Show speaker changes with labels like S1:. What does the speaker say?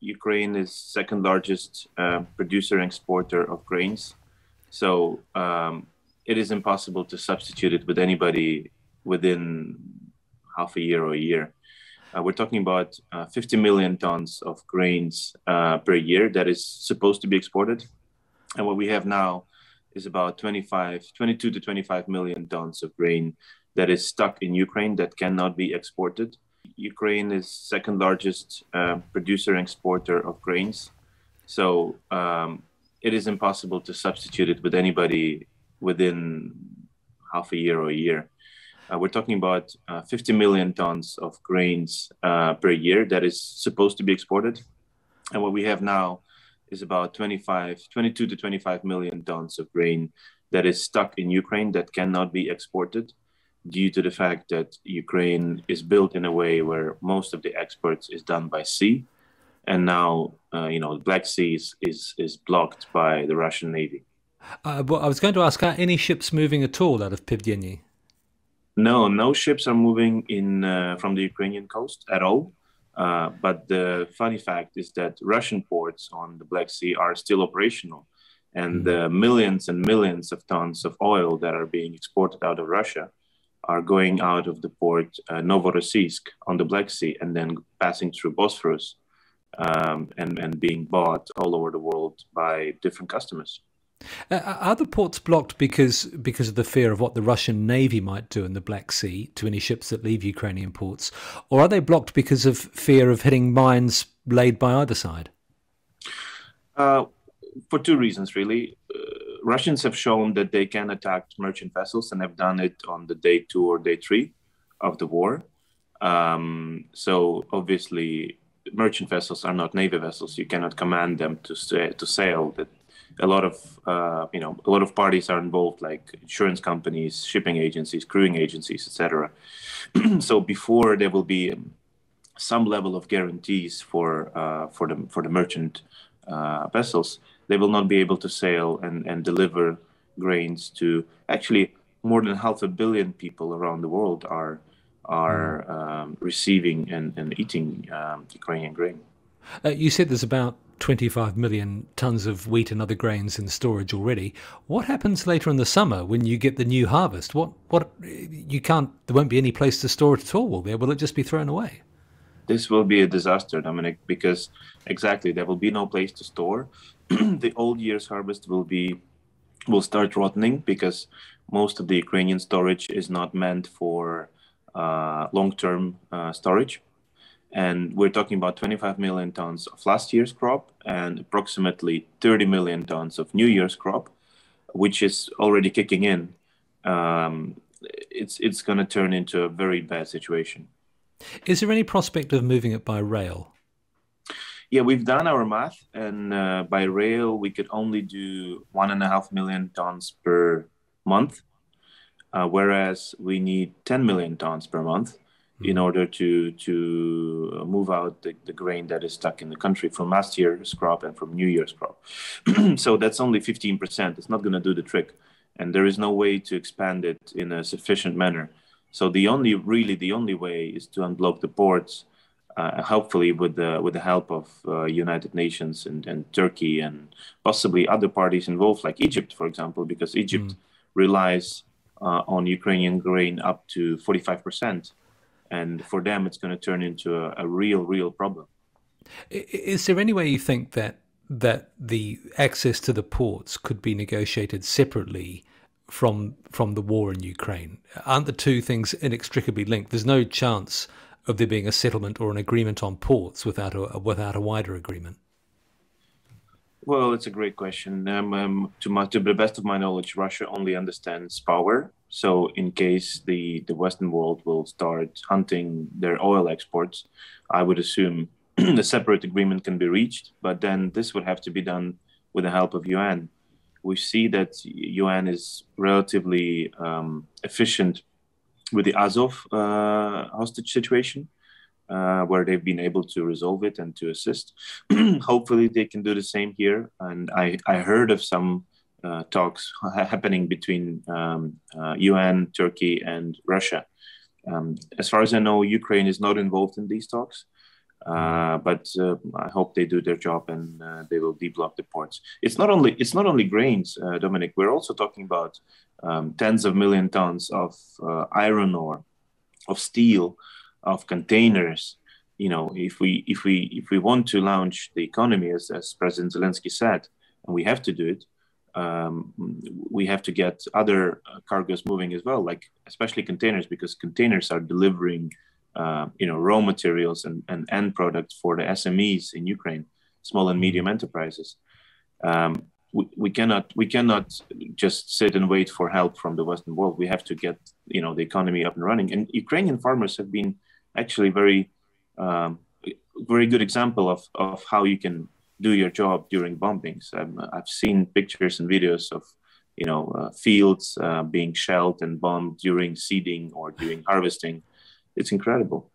S1: Ukraine is second largest uh, producer and exporter of grains. So um, it is impossible to substitute it with anybody within half a year or a year. Uh, we're talking about uh, 50 million tons of grains uh, per year that is supposed to be exported. And what we have now is about 25, 22 to 25 million tons of grain that is stuck in Ukraine that cannot be exported. Ukraine is second largest uh, producer and exporter of grains. So um, it is impossible to substitute it with anybody within half a year or a year. Uh, we're talking about uh, 50 million tons of grains uh, per year that is supposed to be exported. And what we have now is about 25, 22 to 25 million tons of grain that is stuck in Ukraine that cannot be exported due to the fact that Ukraine is built in a way where most of the exports is done by sea. And now, uh, you know, the Black Sea is, is, is blocked by the Russian Navy.
S2: Uh, well, I was going to ask, are any ships moving at all out of Pivdeny?
S1: No, no ships are moving in uh, from the Ukrainian coast at all. Uh, but the funny fact is that Russian ports on the Black Sea are still operational, and mm. the millions and millions of tons of oil that are being exported out of Russia are going out of the port uh, Novorossiysk on the Black Sea and then passing through Bosphorus um, and, and being bought all over the world by different customers.
S2: Uh, are the ports blocked because because of the fear of what the Russian navy might do in the Black Sea to any ships that leave Ukrainian ports, or are they blocked because of fear of hitting mines laid by either side?
S1: Uh, for two reasons, really. Uh, Russians have shown that they can attack merchant vessels and have done it on the day two or day three of the war. Um, so obviously, merchant vessels are not navy vessels. You cannot command them to to sail. That a lot of uh, you know a lot of parties are involved like insurance companies shipping agencies crewing agencies etc so before there will be some level of guarantees for uh, for the for the merchant uh, vessels they will not be able to sail and, and deliver grains to actually more than half a billion people around the world are are mm. um, receiving and, and eating um, Ukrainian grain.
S2: Uh, you said there's about 25 million tons of wheat and other grains in storage already. What happens later in the summer when you get the new harvest? What what you can't there won't be any place to store it at all, will there? Will it just be thrown away?
S1: This will be a disaster, Dominic, because exactly there will be no place to store. the old year's harvest will be will start rotting because most of the Ukrainian storage is not meant for uh, long-term uh, storage. And we're talking about 25 million tons of last year's crop and approximately 30 million tons of new year's crop which is already kicking in. Um, it's it's going to turn into a very bad situation
S2: is there any prospect of moving it by rail
S1: yeah we've done our math and uh, by rail we could only do one and a half million tons per month uh, whereas we need 10 million tons per month in mm-hmm. order to to move out the, the grain that is stuck in the country from last year's crop and from New Year's crop. so that's only 15%. It's not going to do the trick, and there is no way to expand it in a sufficient manner. So the only really the only way is to unblock the ports, uh, hopefully with the with the help of uh, United Nations and, and Turkey and possibly other parties involved, like Egypt, for example, because Egypt mm. relies uh, on Ukrainian grain up to 45 percent and for them it's going to turn into a, a real real problem
S2: is there any way you think that that the access to the ports could be negotiated separately from from the war in Ukraine? Aren't the two things inextricably linked? There's no chance of there being a settlement or an agreement on ports without a without a wider agreement.
S1: Well, it's a great question. Um, um, to, my, to the best of my knowledge, Russia only understands power. So, in case the, the Western world will start hunting their oil exports, I would assume a separate agreement can be reached. But then this would have to be done with the help of UN. We see that UN is relatively um, efficient with the Azov uh, hostage situation uh, where they've been able to resolve it and to assist. Hopefully, they can do the same here. And I, I heard of some uh, talks happening between um, uh, UN, Turkey, and Russia. Um, as far as I know, Ukraine is not involved in these talks. Uh, but uh, I hope they do their job and uh, they will deblock the ports. It's not only it's not only grains, uh, Dominic. We're also talking about um, tens of million tons of uh, iron ore, of steel, of containers. You know, if we if we if we want to launch the economy, as, as President Zelensky said, and we have to do it, um, we have to get other cargoes moving as well, like especially containers, because containers are delivering uh, you know, raw materials and, and end products for the SMEs in Ukraine, small and medium enterprises. Um, we, we cannot we cannot just sit and wait for help from the Western world. We have to get you know the economy up and running. And Ukrainian farmers have been actually very um, very good example of, of how you can do your job during bombings. Um, I've seen pictures and videos of you know uh, fields uh, being shelled and bombed during seeding or during harvesting it's incredible.